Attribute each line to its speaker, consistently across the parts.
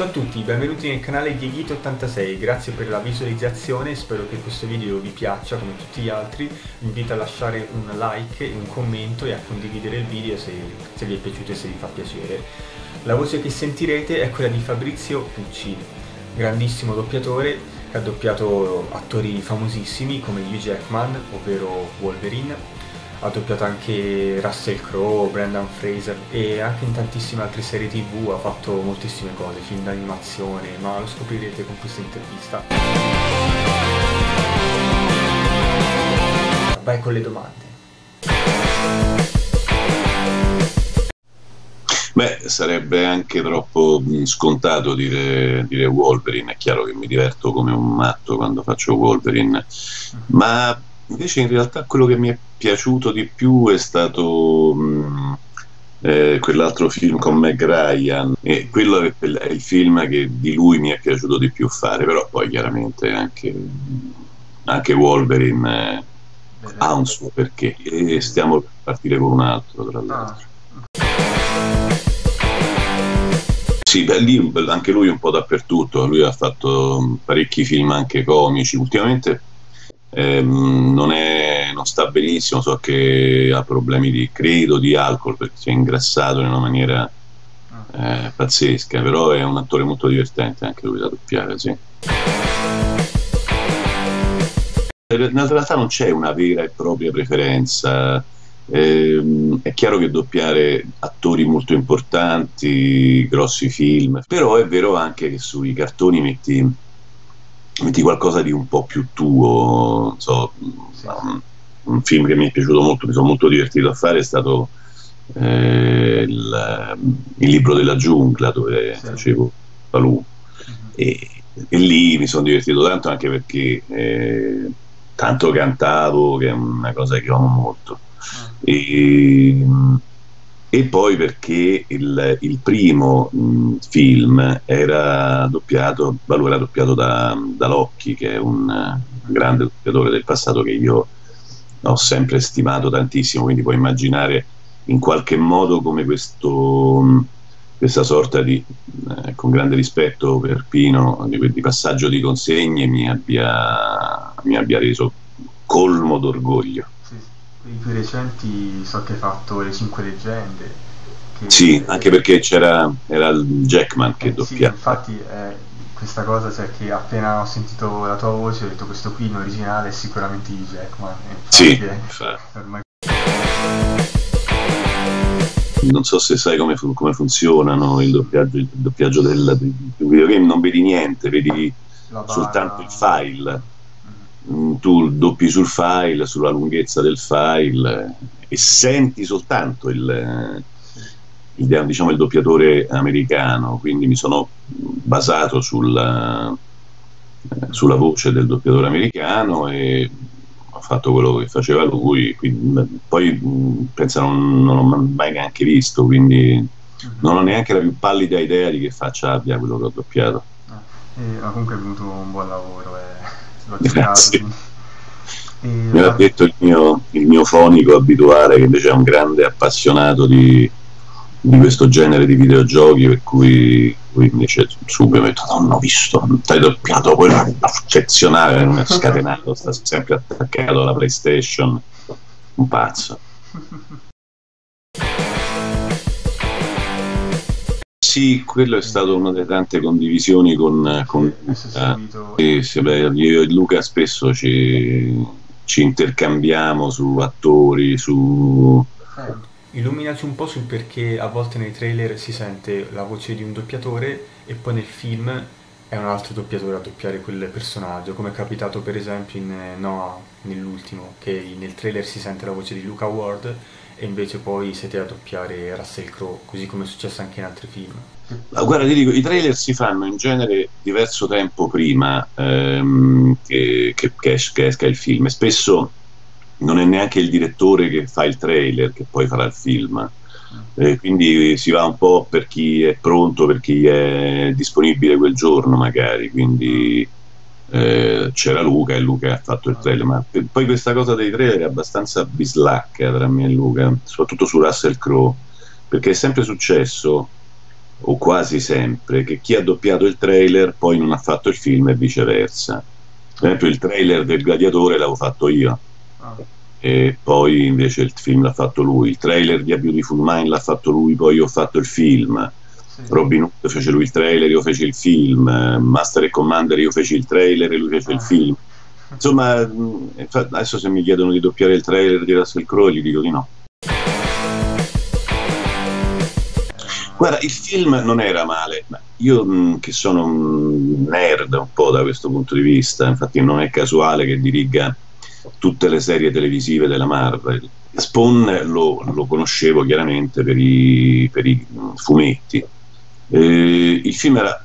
Speaker 1: Ciao a tutti, benvenuti nel canale Dieghito86, grazie per la visualizzazione, spero che questo video vi piaccia come tutti gli altri, vi invito a lasciare un like un commento e a condividere il video se, se vi è piaciuto e se vi fa piacere. La voce che sentirete è quella di Fabrizio Pucci, grandissimo doppiatore che ha doppiato attori famosissimi come Hugh Jackman, ovvero Wolverine, ha doppiato anche Russell Crowe, Brendan Fraser e anche in tantissime altre serie tv ha fatto moltissime cose, film d'animazione, ma lo scoprirete con questa intervista. Vai con le domande.
Speaker 2: Beh, sarebbe anche troppo scontato dire, dire, Wolverine, è chiaro che mi diverto come un matto quando faccio Wolverine, ma invece in realtà quello che mi è piaciuto di più è stato mh, eh, quell'altro film con Meg Ryan e quello è, è, il film che di lui mi è piaciuto di più fare però poi chiaramente anche, anche Wolverine eh, ha un suo perché e stiamo per partire con un altro tra l'altro. Sì, beh, lì anche lui un po' dappertutto, lui ha fatto parecchi film anche comici, ultimamente ehm, non, è, non, sta benissimo, so che ha problemi di credo di alcol perché si è ingrassato in una maniera eh, pazzesca, però è un attore molto divertente anche lui da doppiare, sì. In realtà non c'è una vera e propria preferenza. Eh, è chiaro che doppiare attori molto importanti, grossi film, però è vero anche che sui cartoni metti metti qualcosa di un po' più tuo, so, un, un, film che mi è piaciuto molto, mi sono molto divertito a fare è stato eh, il, il, libro della giungla dove sì. facevo Palù uh-huh. e, e, lì mi sono divertito tanto anche perché eh, tanto cantavo che è una cosa che amo molto uh-huh. e, e poi perché il, il primo mh, film era doppiato, Balù era doppiato da, da Locchi, che è un grande doppiatore del passato che io ho sempre stimato tantissimo, quindi puoi immaginare in qualche modo come questo, questa sorta di, eh, con grande rispetto per Pino, di, di passaggio di consegne mi abbia, mi abbia reso colmo d'orgoglio
Speaker 1: i più recenti so che hai fatto Le Cinque Leggende.
Speaker 2: Sì, anche perché c'era era il Jackman che eh, doppiava.
Speaker 1: Sì, infatti eh, questa cosa, cioè che appena ho sentito la tua voce ho detto questo qui in originale è sicuramente di Jackman.
Speaker 2: Sì, è, ormai... Non so se sai come, come funzionano il doppiaggio, il doppiaggio del, del videogame, non vedi niente, vedi soltanto il file tu doppi sul file, sulla lunghezza del file e senti soltanto il, il, diciamo, il doppiatore americano, quindi mi sono basato sulla, sulla voce del doppiatore americano e ho fatto quello che faceva lui, quindi, poi mm, pensa non, non l'ho mai neanche visto, quindi mhm. non ho neanche la più pallida idea di che faccia abbia quello che ho doppiato.
Speaker 1: Eh, comunque è venuto un buon lavoro. Eh
Speaker 2: Grazie. Me l'ha detto il mio, il mio, fonico abituale che invece è un grande appassionato di, di questo genere di videogiochi per cui lui invece subito mi ha detto non ho visto, hai doppiato quello eccezionale, non è scatenato, sta sempre attaccato alla Playstation, un pazzo. Sì, quello è stato una delle tante condivisioni con, con eh, sì, beh, io e Luca spesso ci, ci intercambiamo su attori, su...
Speaker 1: Eh, illuminaci un po' sul perché a volte nei trailer si sente la voce di un doppiatore e poi nel film è un altro doppiatore a doppiare quel personaggio, come è capitato per esempio in eh, Noah, nell'ultimo, che nel trailer si sente la voce di Luca Ward e invece poi siete a doppiare Russell Crowe, così come è successo anche in altri film.
Speaker 2: Ma guarda, ti dico, i trailer si fanno in genere diverso tempo prima ehm, che, che, che, esca il film e spesso non è neanche il direttore che fa il trailer che poi farà il film. Eh, quindi si va un po' per chi è pronto, per chi è disponibile quel giorno magari, quindi eh, c'era Luca e Luca ha fatto il trailer, ma poi questa cosa dei trailer è abbastanza bislacca tra me e Luca, soprattutto su Russell Crowe, perché è sempre successo o quasi sempre, che chi ha doppiato il trailer poi non ha fatto il film e viceversa. Per esempio il trailer del Gladiatore l'avevo fatto io. Ah. E poi invece il film l'ha fatto lui, il trailer di A Beautiful Mind l'ha fatto lui, poi io ho fatto il film, Robin Hood fece lui il trailer, io feci il film, Master e Commander io feci il trailer e lui fece il film. Insomma, mm, adesso se mi chiedono di doppiare il trailer di Russell Crowe gli dico di no. Guarda, il film non era male, io mh, mm, che sono un nerd un po' da questo punto di vista, infatti non è casuale che diriga tutte le serie televisive della Marvel. Spawn lo, lo conoscevo chiaramente per i, per i fumetti, eh, il film era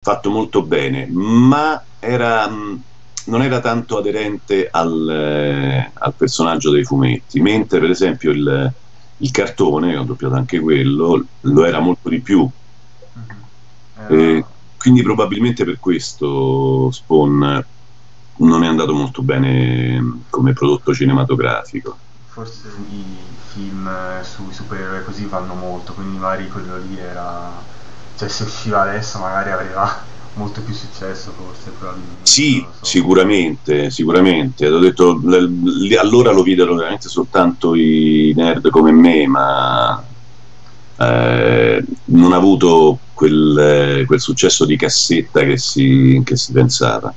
Speaker 2: fatto molto bene, ma era, non era tanto aderente al, eh, al, personaggio dei fumetti, mentre per esempio il, il, cartone, ho doppiato anche quello, lo era molto di più. Mm-hmm. Eh, quindi probabilmente per questo Spawn non è andato molto bene come prodotto cinematografico.
Speaker 1: Forse i film sui supereroi così vanno molto, quindi magari quello lì era cioè se usciva adesso magari aveva molto più successo forse probabilmente.
Speaker 2: Sì, so. sicuramente, sicuramente. Ho detto, l- allora lo videro veramente soltanto i nerd come me, ma eh, non ha avuto quel, quel, successo di cassetta che si, che si pensava.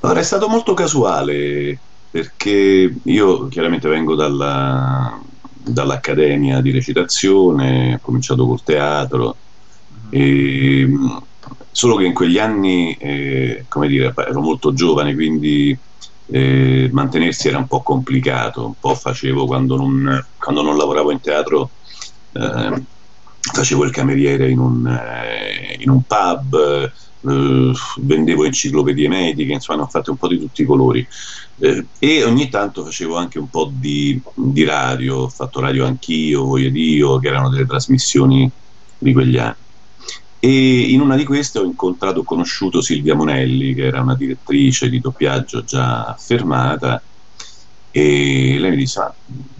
Speaker 2: Allora, è stato molto casuale perché io chiaramente vengo dalla, dall'accademia di recitazione, ho cominciato col teatro, e, solo che in quegli anni, eh, come dire, ero molto giovane, quindi eh, mantenersi era un po' complicato, un po' facevo quando non, quando non lavoravo in teatro, eh, facevo il cameriere in un, eh, in un pub, eh, vendevo enciclopedie mediche, insomma, ne ho fatte un po' di tutti i colori. Eh, e ogni tanto facevo anche un po' di, di, radio, ho fatto radio anch'io, voi ed io, che erano delle trasmissioni di quegli anni. E in una di queste ho incontrato, ho conosciuto Silvia Monelli, che era una direttrice di doppiaggio già affermata, e lei mi disse: ah,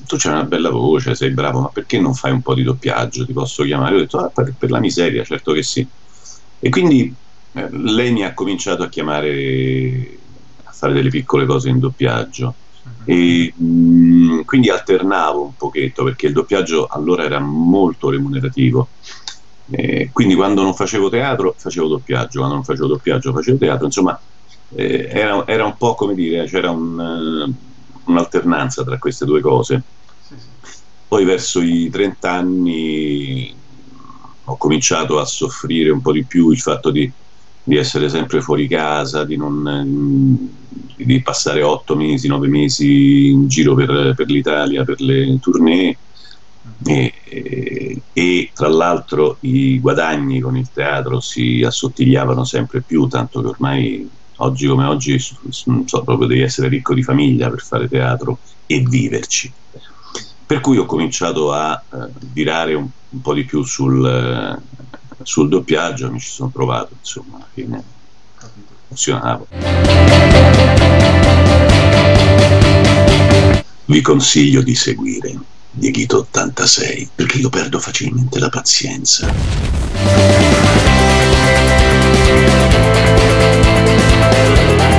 Speaker 2: Tu c'hai una bella voce, sei bravo, ma perché non fai un po' di doppiaggio? Ti posso chiamare? Io ho detto: ah, per, per la miseria, certo che sì. E quindi eh, lei mi ha cominciato a chiamare a fare delle piccole cose in doppiaggio uh-huh. e mh, mm, quindi alternavo un pochetto perché il doppiaggio allora era molto remunerativo eh, quindi quando non facevo teatro facevo doppiaggio quando non facevo doppiaggio facevo teatro insomma eh, era, era, un po' come dire c'era un, uh, un'alternanza tra queste due cose sì, sì. poi verso i 30 anni ho cominciato a soffrire un po' di più il fatto di di essere sempre fuori casa, di, non, di passare otto mesi, nove mesi in giro per, per l'Italia, per le tournée. E, e, e, tra l'altro i guadagni con il teatro si assottigliavano sempre più, tanto che ormai oggi come oggi non so, proprio devi essere ricco di famiglia per fare teatro e viverci. Per cui ho cominciato a eh, virare un, un, po' di più sul, eh, sul doppiaggio mi ci sono provato, insomma, alla fine funzionava. Vi consiglio di seguire Dieghito 86 perché io perdo facilmente la pazienza. Thank